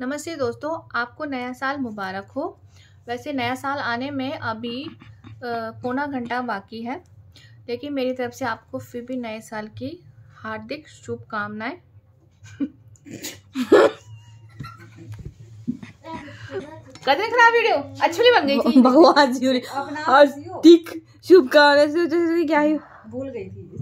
नमस्ते दोस्तों आपको नया साल मुबारक हो। वैसे नया साल आने में अभी पौना घंटा बाकी है लेकिन मेरी तरफ़ से आपको फिर भी नए साल की हार्दिक शुभकामनाएँ। कदर खराब वीडियो? अच्छी बन गई थी। भगवान जी हार्दिक शुभकामनाएँ। तो क्या ही? भूल गई थी।